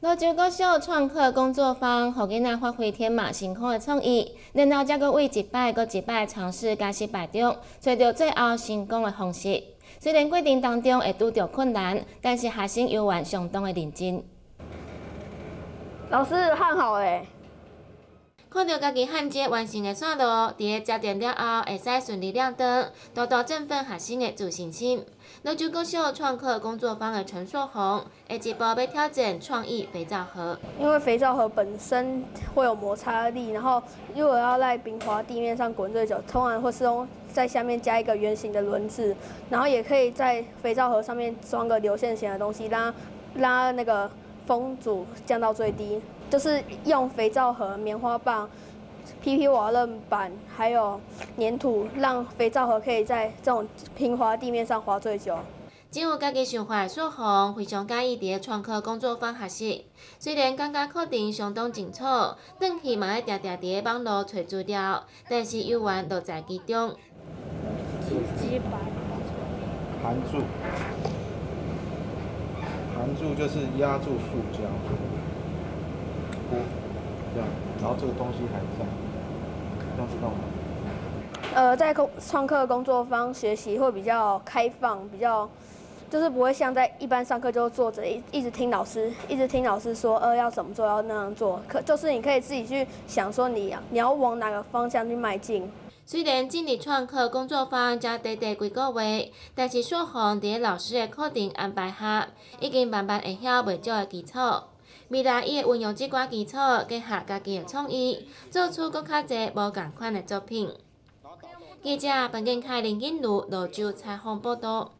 罗州国小创客工作坊，互囡仔发挥天马行空的创意，然后再搁为一摆搁一摆尝试加失败中，找到最后成功的方式。虽然过程当中会拄着困难，但是学生游玩相当的认真。老师焊好诶。看到家己焊接完成的线路，伫个接电了后会使顺利亮灯，大大振奋学生的自信心。罗州国小创客工作坊的陈硕宏，下一步要挑战创意肥皂盒。因为肥皂盒本身会有摩擦力，然后如果要在冰滑地面上滚最久，通常会是用在下面加一个圆形的轮子，然后也可以在肥皂盒上面装个流线型的东西，让让那个风阻降到最低。就是用肥皂盒、棉花棒、PP 瓦楞板，还有粘土，让肥皂盒可以在这种平滑地面上滑最久。进入家己想法的素红非常介意伫创客工作坊学习，虽然感觉课程相当紧凑，转去嘛要定定伫个网络找资料，但是游玩乐在其中。含住，含住就是压住塑胶。这样，然后这个东西还在，这样知道吗？呃，在工创客工作坊学习会比较开放，比较就是不会像在一般上课就坐着一一直听老师，一直听老师说呃要怎么做要那样做，可就是你可以自己去想说你你要往哪个方向去迈进。虽然进入创客工作坊才短短几个月，但是硕红伫老师的课程安排下，已经慢慢会晓袂少的基础。未来伊会运用即寡基础，结合家己的创意，做出搁较侪无共款的作品。记者彭建凯、林锦如罗州采访报道。